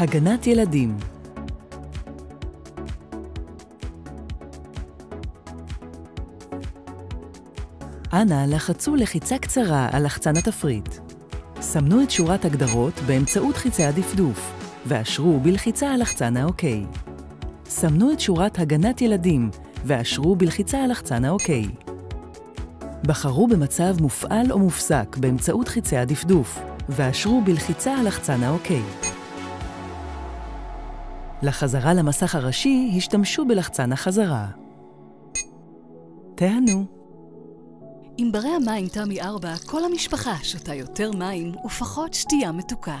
הגנת ילדים אנא לחצו לחיצה קצרה על לחצן התפריט. סמנו את שורת הגדרות באמצעות חיצי הדפדוף, ואשרו בלחיצה על לחצן ה-OK. סמנו את שורת הגנת ילדים, ואשרו בלחיצה על לחצן ה-OK. בחרו במצב מופעל או מופסק באמצעות חיצי הדפדוף, ואשרו בלחיצה על לחצן ה-OK. לחזרה למסך הראשי, השתמשו בלחצן החזרה. תהנו. עם ברי המים תמי 4, כל המשפחה שותה יותר מים ופחות שתייה מתוקה.